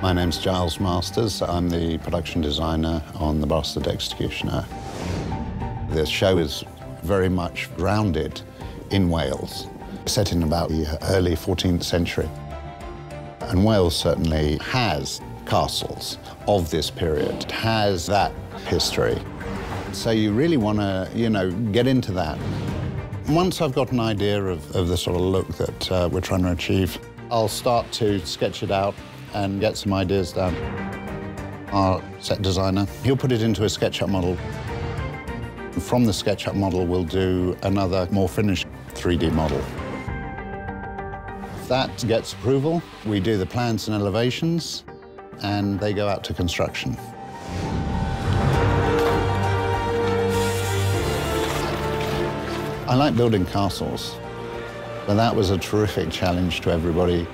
My name's Giles Masters. I'm the production designer on The Bastard Executioner. The show is very much grounded in Wales, set in about the early 14th century. And Wales certainly has castles of this period, it has that history. So you really want to, you know, get into that. Once I've got an idea of, of the sort of look that uh, we're trying to achieve, I'll start to sketch it out and get some ideas down. Our set designer, he'll put it into a SketchUp model. From the SketchUp model, we'll do another more finished 3D model. That gets approval, we do the plans and elevations, and they go out to construction. I like building castles, but that was a terrific challenge to everybody.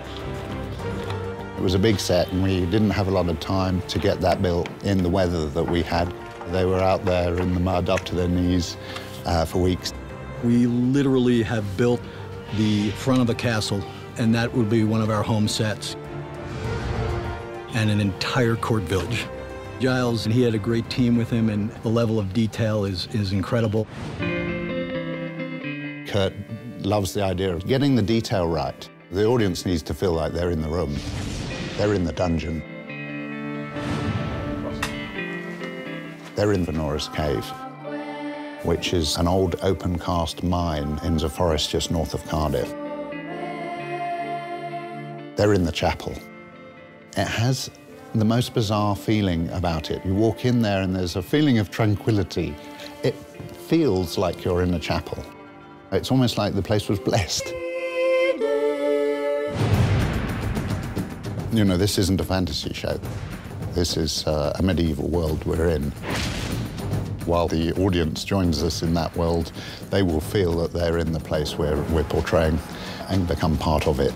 It was a big set, and we didn't have a lot of time to get that built in the weather that we had. They were out there in the mud up to their knees uh, for weeks. We literally have built the front of a castle, and that would be one of our home sets, and an entire court village. Giles, and he had a great team with him, and the level of detail is, is incredible. Kurt loves the idea of getting the detail right. The audience needs to feel like they're in the room. They're in the dungeon. They're in Annora's Cave, which is an old open-cast mine in the forest just north of Cardiff. They're in the chapel. It has the most bizarre feeling about it. You walk in there and there's a feeling of tranquility. It feels like you're in a chapel. It's almost like the place was blessed. You know, this isn't a fantasy show. This is uh, a medieval world we're in. While the audience joins us in that world, they will feel that they're in the place where we're portraying and become part of it.